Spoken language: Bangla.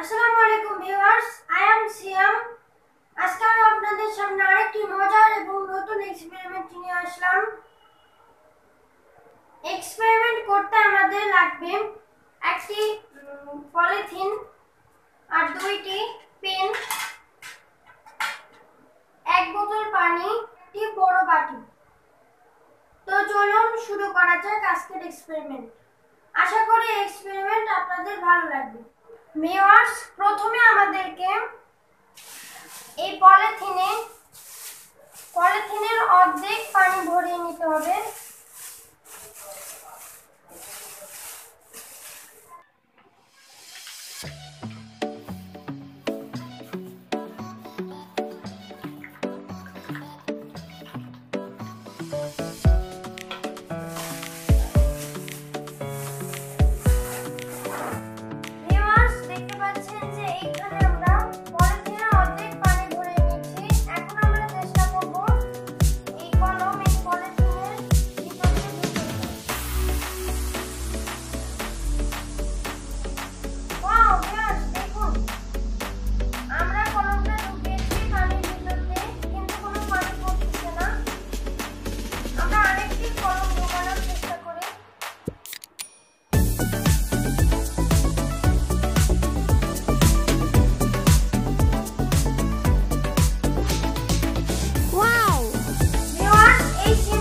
আসসালামু আলাইকুম ভিউয়ার্স আই এম সিয়াম আজকে আমি আপনাদের সামনে আরেকটি মজার এবং নতুন এক্সপেরিমেন্ট নিয়ে আসলাম। এক্সপেরিমেন্ট করতে আমাদের লাগবে একটি পলিথিন আর দুইটি পেন এক বোতল পানি, একটি বড় বাটি। তো চলুন শুরু করা যাক আজকের এক্সপেরিমেন্ট আশা করি এক্সপেরিমেন্ট আপনাদের ভালো লাগবে। মেয়ার্স প্রথমে আমাদেরকে এই পলিথিনে পলিথিনের অর্ধেক পানি ভরিয়ে নিতে হবে। Thank you.